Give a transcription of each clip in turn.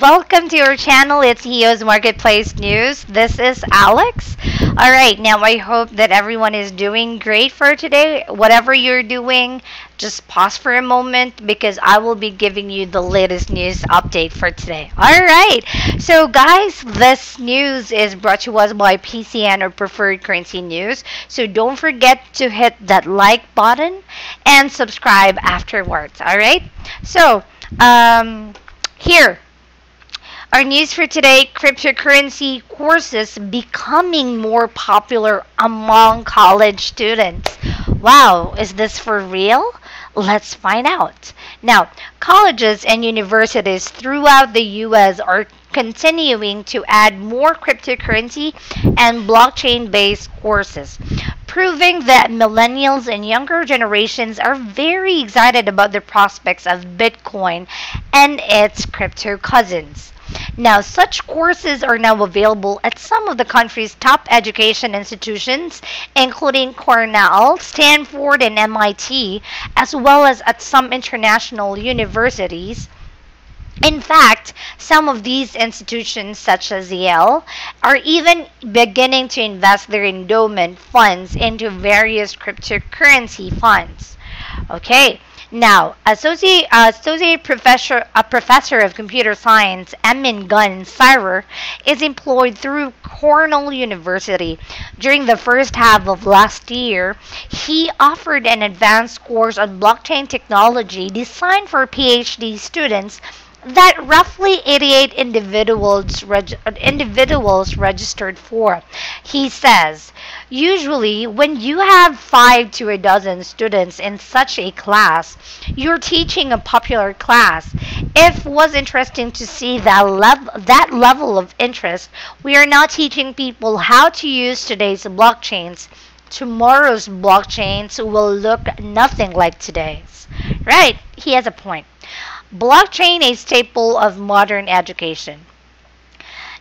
welcome to our channel. It's EOS Marketplace News. This is Alex. All right, now I hope that everyone is doing great for today. Whatever you're doing, just pause for a moment because I will be giving you the latest news update for today. All right, so guys, this news is brought to us by PCN or Preferred Currency News. So don't forget to hit that like button and subscribe afterwards. All right, so um, here our news for today cryptocurrency courses becoming more popular among college students. Wow, is this for real? Let's find out. Now, colleges and universities throughout the US are continuing to add more cryptocurrency and blockchain based courses, proving that millennials and younger generations are very excited about the prospects of Bitcoin and its crypto cousins. Now, such courses are now available at some of the country's top education institutions, including Cornell, Stanford, and MIT, as well as at some international universities. In fact, some of these institutions, such as Yale, are even beginning to invest their endowment funds into various cryptocurrency funds. Okay, now, associate, uh, associate professor, a professor of computer science, Emin Gun Sirer, is employed through Cornell University. During the first half of last year, he offered an advanced course on blockchain technology designed for PhD students that roughly 88 individuals reg- individuals registered for. He says, usually when you have 5 to a dozen students in such a class, you're teaching a popular class. If was interesting to see that level that level of interest, we are not teaching people how to use today's blockchains. Tomorrow's blockchains will look nothing like today's. Right, he has a point. Blockchain a staple of modern education.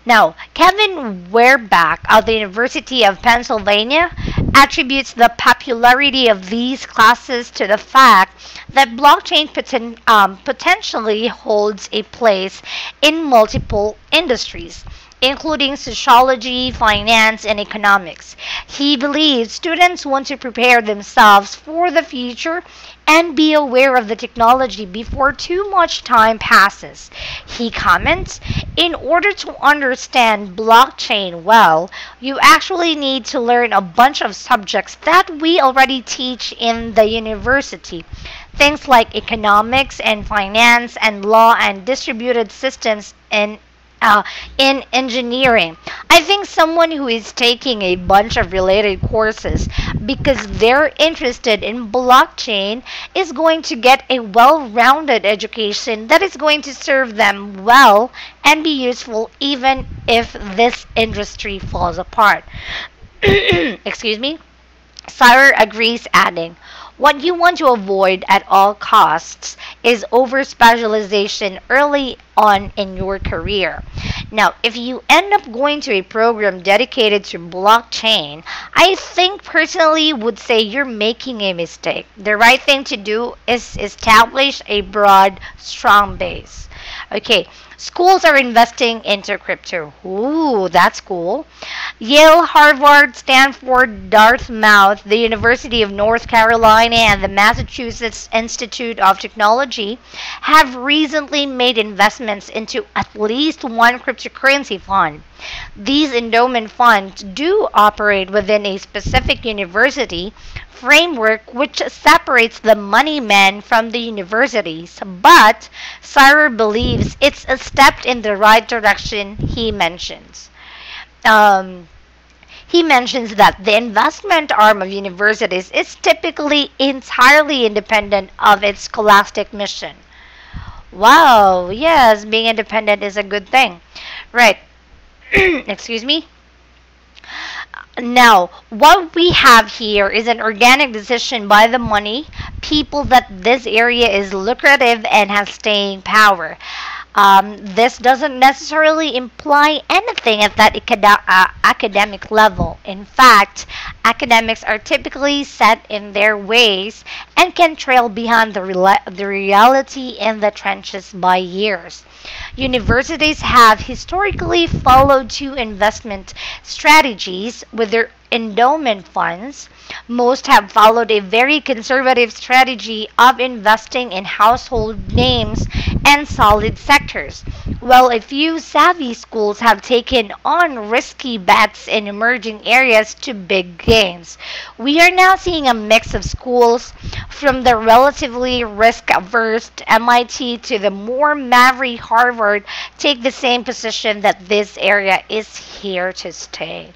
Now, Kevin Werbach of the University of Pennsylvania attributes the popularity of these classes to the fact that blockchain poten um, potentially holds a place in multiple industries including sociology, finance, and economics. He believes students want to prepare themselves for the future and be aware of the technology before too much time passes. He comments, in order to understand blockchain well, you actually need to learn a bunch of subjects that we already teach in the university. Things like economics and finance and law and distributed systems and uh, in engineering. I think someone who is taking a bunch of related courses because they're interested in blockchain is going to get a well rounded education that is going to serve them well and be useful even if this industry falls apart. Excuse me. Sirer agrees, adding, what you want to avoid at all costs is over specialization early on in your career. Now, if you end up going to a program dedicated to blockchain, I think personally would say you're making a mistake. The right thing to do is establish a broad, strong base. Okay, schools are investing into crypto. Ooh, that's cool. Yale, Harvard, Stanford, Dartmouth, the University of North Carolina, and the Massachusetts Institute of Technology have recently made investments into at least one cryptocurrency fund. These endowment funds do operate within a specific university framework which separates the money men from the universities, but Sirer believes it's a step in the right direction, he mentions. Um, he mentions that the investment arm of universities is typically entirely independent of its scholastic mission. Wow, yes, being independent is a good thing. Right. Excuse me. Now, what we have here is an organic decision by the money people that this area is lucrative and has staying power. Um, this doesn't necessarily imply anything at that uh, academic level. In fact, academics are typically set in their ways and can trail behind the, re- the reality in the trenches by years. Universities have historically followed two investment strategies with their endowment funds, most have followed a very conservative strategy of investing in household names and solid sectors, while a few savvy schools have taken on risky bets in emerging areas to big gains. We are now seeing a mix of schools from the relatively risk averse MIT to the more maverick Harvard take the same position that this area is here to stay.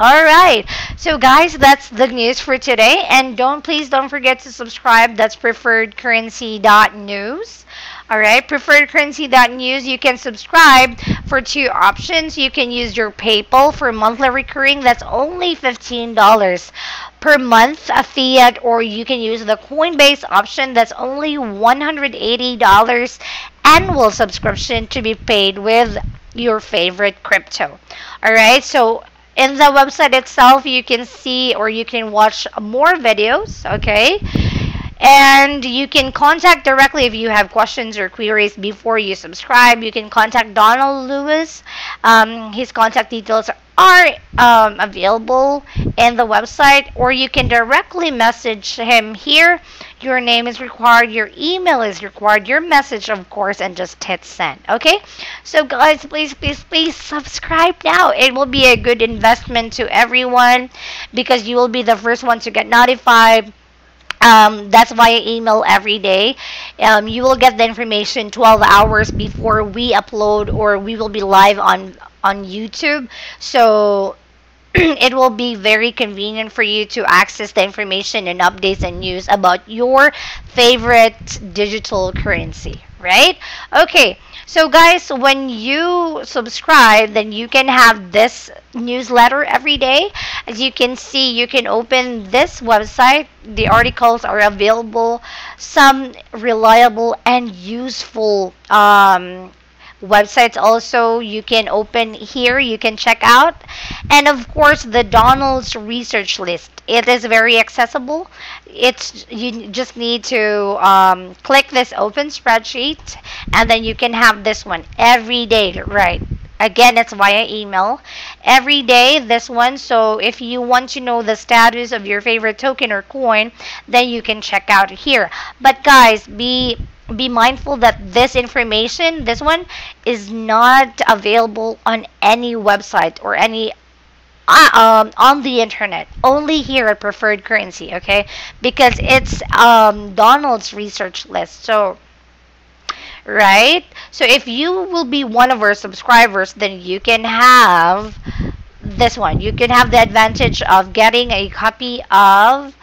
All right. So guys, that's the news for today and don't please don't forget to subscribe. That's preferredcurrency.news. All right, preferredcurrency.news. You can subscribe for two options. You can use your PayPal for monthly recurring. That's only $15 per month a fiat or you can use the Coinbase option that's only $180 annual subscription to be paid with your favorite crypto. All right, so in the website itself you can see or you can watch more videos okay? And you can contact directly if you have questions or queries before you subscribe. You can contact donald lewis. Um, his contact details are um, available in the website or you can directly message him here your name is required your email is required your message of course and just hit send okay so guys please please please subscribe now it will be a good investment to everyone because you will be the first one to get notified um, that's via email every day. Um, you will get the information 12 hours before we upload or we will be live on on YouTube. So it will be very convenient for you to access the information and updates and news about your favorite digital currency, right? Okay, so guys, when you subscribe, then you can have this newsletter every day. As you can see, you can open this website. The articles are available, some reliable and useful um, websites also you can open here you can check out. And of course the donald's research list. It is very accessible. It's you just need to um, click this open spreadsheet and then you can have this one every day right? Again it's via email. Every day this one. So if you want to know the status of your favorite token or coin then you can check out here. But guys be be mindful that this information, this one, is not available on any website or any uh, um, on the internet. Only here at Preferred Currency, okay? Because it's um, Donald's research list. So, right? So if you will be one of our subscribers, then you can have this one. You can have the advantage of getting a copy of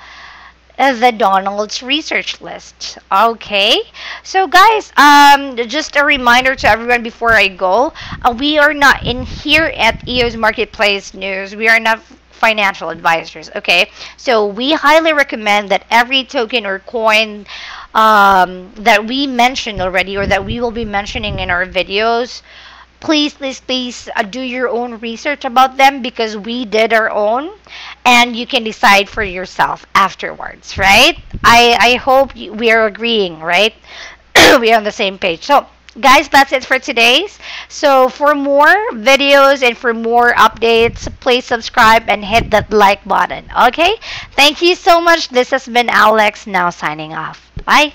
the Donald's research list. Okay, so guys, um, just a reminder to everyone before I go, uh, we are not in here at EOS Marketplace News. We are not financial advisors. Okay, so we highly recommend that every token or coin um, that we mentioned already or that we will be mentioning in our videos please please please uh, do your own research about them because we did our own and you can decide for yourself afterwards right? I i hope we are agreeing right? We are on the same page. So guys that's it for today's so for more videos and for more updates please subscribe and hit that like button okay? Thank you so much. This has been alex now signing off. Bye